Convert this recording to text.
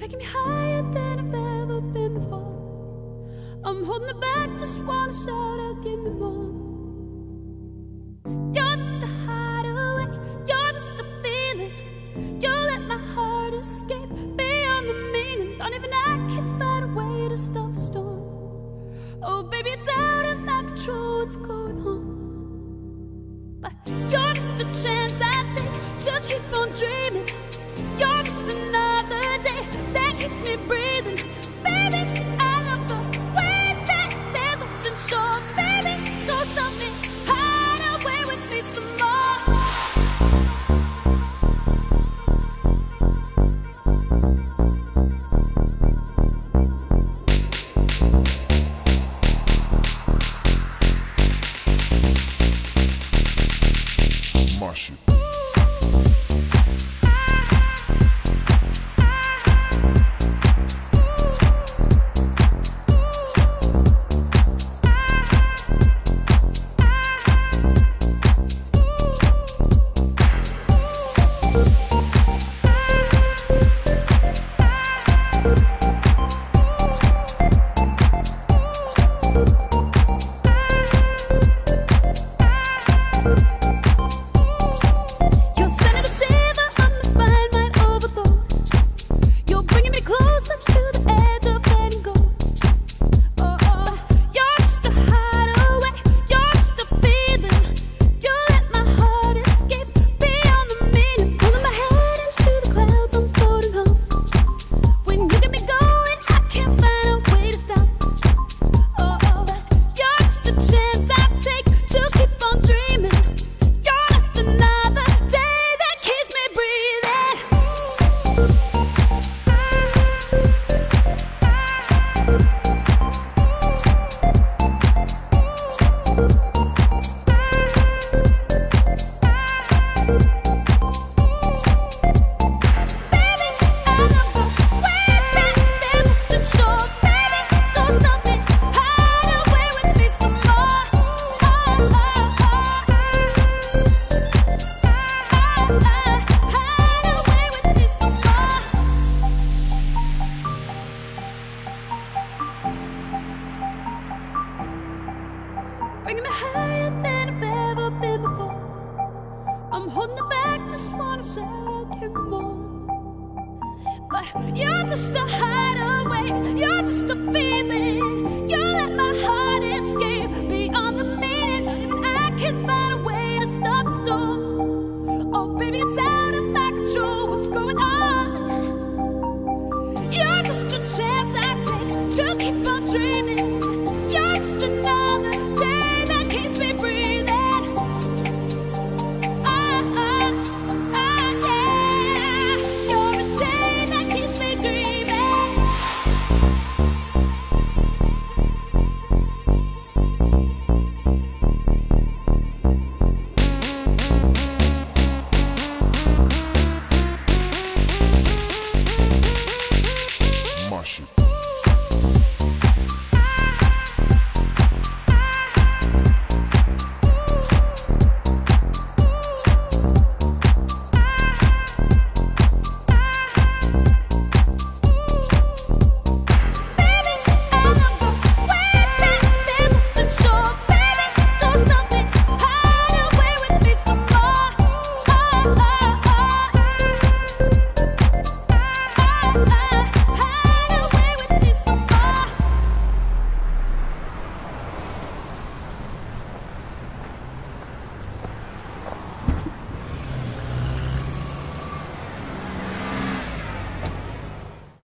taking me higher than I've ever been before. I'm holding it back, just wanna shout out, give me more. You're just a hideaway, you're just a feeling. You let my heart escape beyond the meaning. Don't even I can find a way to stop the storm. Oh, baby, it's out of my control, what's going on? But you're just a chance I take to keep on You're bringing me higher than I've ever been before. I'm holding back, just wanna say I'll give more. But you're just a hideaway, you're just a feeling. You let my heart escape beyond the meaning. Not even I can find a way to stop the storm. Oh, baby, it's out of my control. What's going on? You're just a chance.